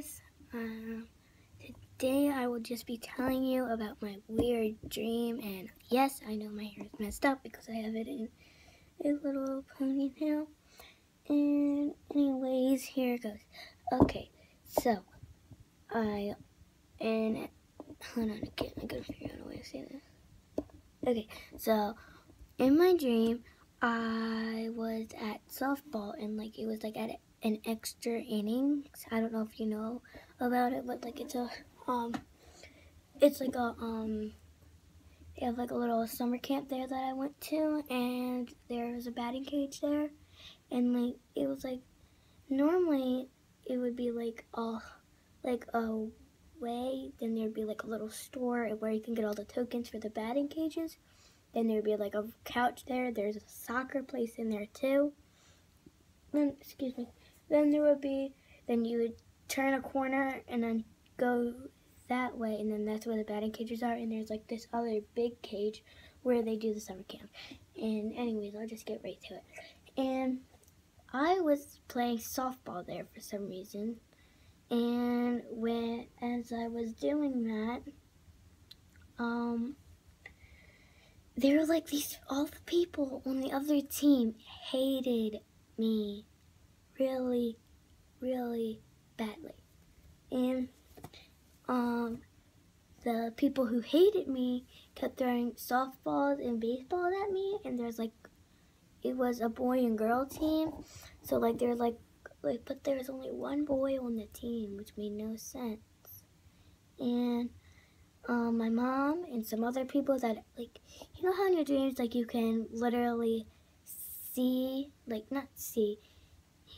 guys. Um, today I will just be telling you about my weird dream. And yes, I know my hair is messed up because I have it in a little ponytail. And anyways, here it goes. Okay, so I and hold on again. I gotta figure out a way to say this. Okay, so in my dream, I was at softball and like it was like at an extra innings. I don't know if you know about it, but like it's a um, it's like a um, they have like a little summer camp there that I went to, and there was a batting cage there, and like it was like normally it would be like a like a way, then there'd be like a little store where you can get all the tokens for the batting cages. Then there'd be like a couch there. There's a soccer place in there too. Excuse me. Then there would be, then you would turn a corner and then go that way, and then that's where the batting cages are. And there's like this other big cage where they do the summer camp. And anyways, I'll just get right to it. And I was playing softball there for some reason. And when as I was doing that, um, there were like these all the people on the other team hated me really, really badly. And um, the people who hated me kept throwing softballs and baseballs at me, and there's like, it was a boy and girl team, so like there's like, like, but there's only one boy on the team, which made no sense. And um, my mom and some other people that like, you know how in your dreams like you can literally see, like not see,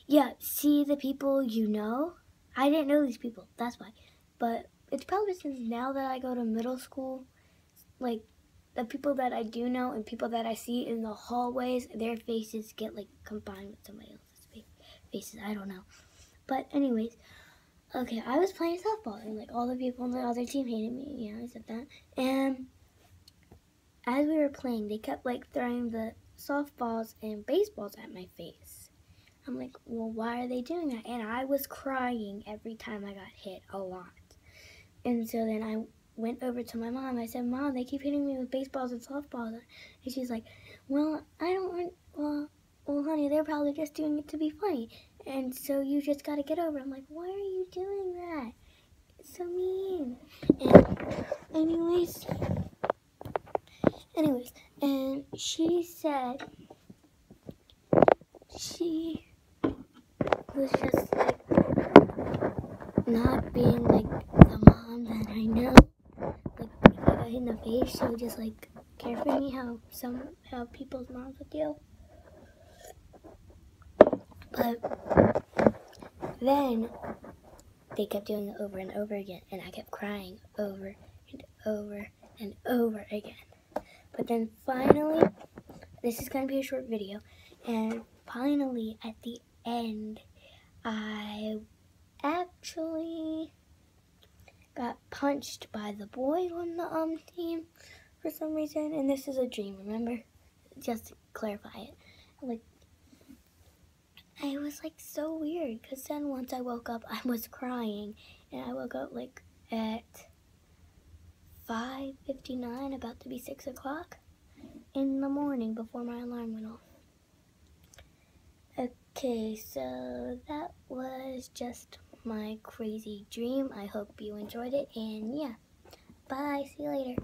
yeah, see the people you know. I didn't know these people, that's why. But it's probably since now that I go to middle school, like the people that I do know and people that I see in the hallways, their faces get like combined with somebody else's faces. I don't know. But anyways, okay, I was playing softball and like all the people on the other team hated me. Yeah, I said that. And as we were playing, they kept like throwing the softballs and baseballs at my face. I'm like, well, why are they doing that? And I was crying every time I got hit a lot. And so then I went over to my mom. I said, Mom, they keep hitting me with baseballs and softballs. And she's like, Well, I don't want, well, well, honey, they're probably just doing it to be funny. And so you just got to get over it. I'm like, Why are you doing that? It's so mean. And, anyways, anyways, and she said, she was just like not being like the mom that I know. Like in the face, she would just like care for me how some how people's moms would do. But then they kept doing it over and over again, and I kept crying over and over and over again. But then finally, this is going to be a short video, and finally at the end, I actually got punched by the boy on the um team for some reason, and this is a dream, remember? Just to clarify it. Like, I was like so weird, because then once I woke up, I was crying, and I woke up like at 5.59, about to be 6 o'clock in the morning before my alarm went off. Okay, so that was just my crazy dream. I hope you enjoyed it, and yeah, bye, see you later.